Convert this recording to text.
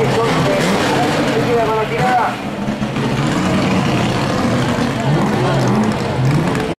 できるだけ。